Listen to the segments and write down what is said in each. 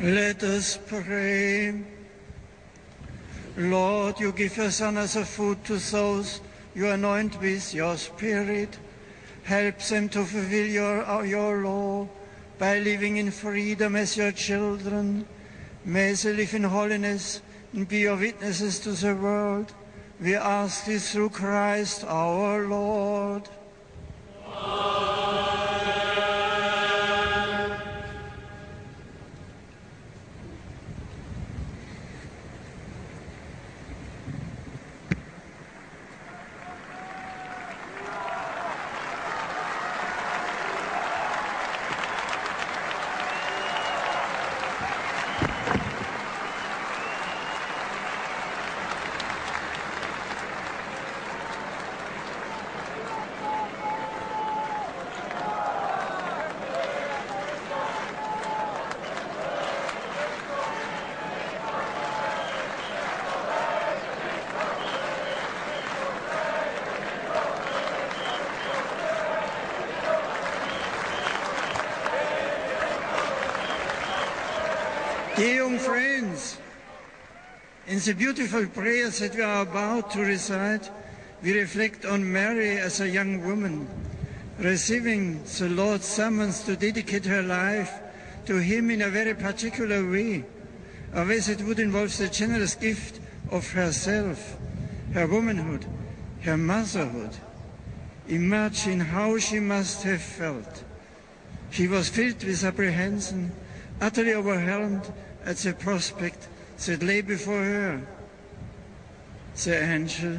Let us pray. Lord, you give your Son as a food to those you anoint with your Spirit. Help them to fulfill your, your law by living in freedom as your children. May they live in holiness and be your witnesses to the world. We ask this through Christ our Lord. Dear young friends, in the beautiful prayers that we are about to recite, we reflect on Mary as a young woman, receiving the Lord's summons to dedicate her life to Him in a very particular way, a way that would involve the generous gift of herself, her womanhood, her motherhood. Imagine how she must have felt. She was filled with apprehension, utterly overwhelmed at the prospect that lay before her. The angel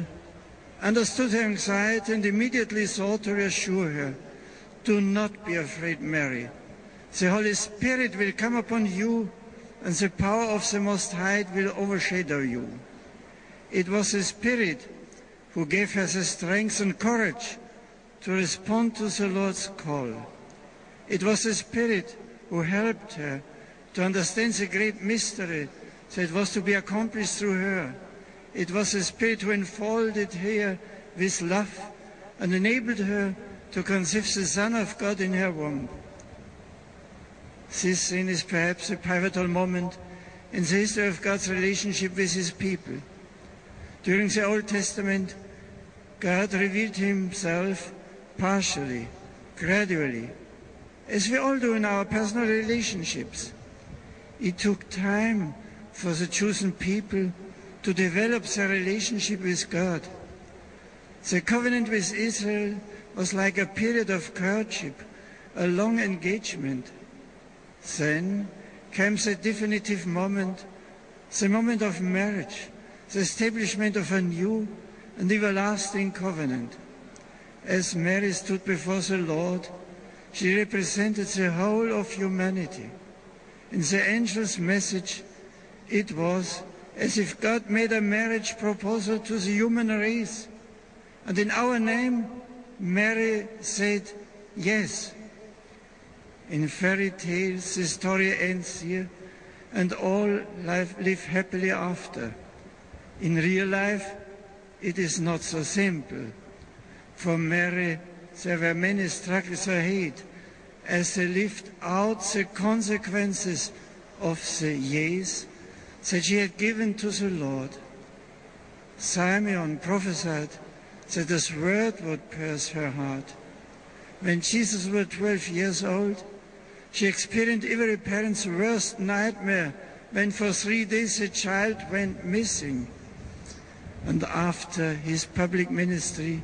understood her anxiety and immediately sought to reassure her. Do not be afraid, Mary. The Holy Spirit will come upon you and the power of the Most High will overshadow you. It was the Spirit who gave her the strength and courage to respond to the Lord's call. It was the Spirit who helped her to understand the great mystery that was to be accomplished through her. It was the Spirit who enfolded her with love and enabled her to conceive the Son of God in her womb. This scene is perhaps a pivotal moment in the history of God's relationship with his people. During the Old Testament, God revealed himself partially, gradually, as we all do in our personal relationships. It took time for the chosen people to develop their relationship with God. The covenant with Israel was like a period of courtship, a long engagement. Then came the definitive moment, the moment of marriage, the establishment of a new and everlasting covenant. As Mary stood before the Lord, she represented the whole of humanity. In the angel's message, it was as if God made a marriage proposal to the human race. And in our name, Mary said yes. In fairy tales, the story ends here, and all life live happily after. In real life, it is not so simple. For Mary, there were many struggles ahead as they lived out the consequences of the yes that she had given to the Lord. Simeon prophesied that this word would pierce her heart. When Jesus was 12 years old, she experienced every parent's worst nightmare when for three days a child went missing. And after his public ministry,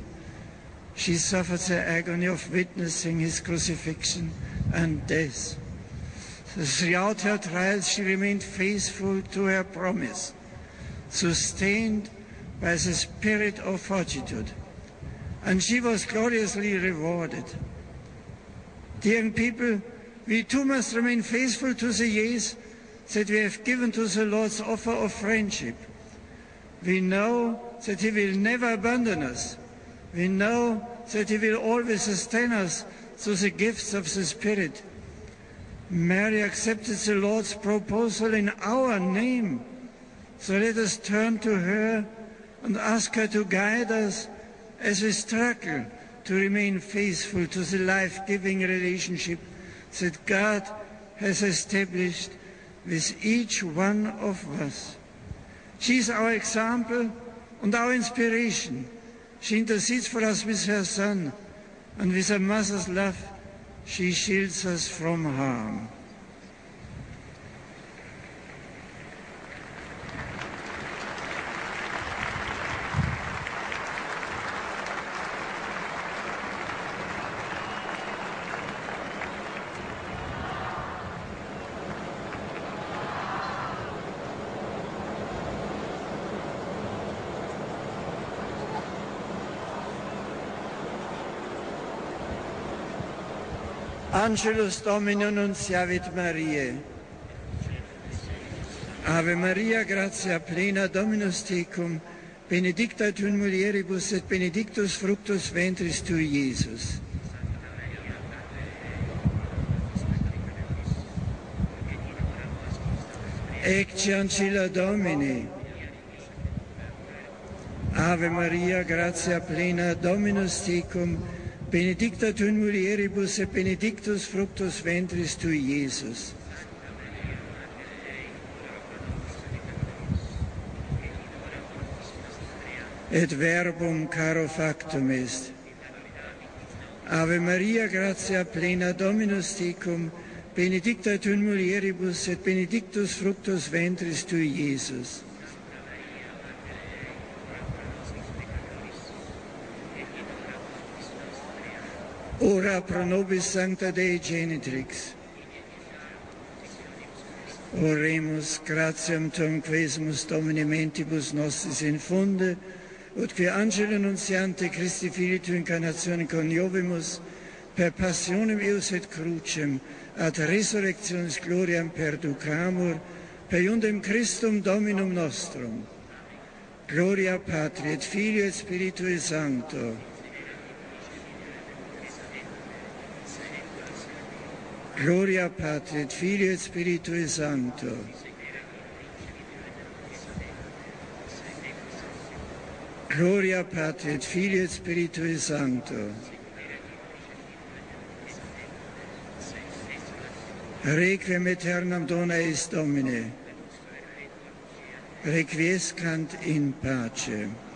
she suffered the agony of witnessing his crucifixion and death. Throughout her trials, she remained faithful to her promise, sustained by the spirit of fortitude. And she was gloriously rewarded. Dear people, we too must remain faithful to the yes that we have given to the Lord's offer of friendship. We know that He will never abandon us. We know that He will always sustain us through the gifts of the Spirit. Mary accepted the Lord's proposal in our name. So let us turn to her and ask her to guide us as we struggle to remain faithful to the life-giving relationship that God has established with each one of us. She is our example and our inspiration. She intercedes for us with her Son, and with her mother's love, she shields us from harm. Angelus Domini nuntiavit Mariae. Ave Maria, gratia plena, Dominus tecum, benedicta tu in mulieribus et benedictus fructus ventris tui, Iesus. Ecce ancilla Domini. Ave Maria, gratia plena, Dominus tecum, benedicta benedicta tu in mulieribus et benedictus fructus ventris tui, Iesus. Et verbum caro factum est. Ave Maria, gratia plena Dominus tecum, benedicta tu in mulieribus et benedictus fructus ventris tui, Iesus. Ora pro nobis sancta Dei genitrix. Oremus gratiam tuam quesmus Domini mentibus nostris infunde, ut qui angelo nuntiante Christi Filii tu incarnatione coniovimus, per passionem eius et crucem, ad resurrectionis gloriam perducamur, per iundem Christum Dominum nostrum. Gloria Patri et Filio et Spiritui Sancto, Gloria Patri et Filio et Spiritui Sancto. Gloria Patri et Filio et Spiritui Sancto. Requiem aeternam dona eis Domine. Requiescant in pace.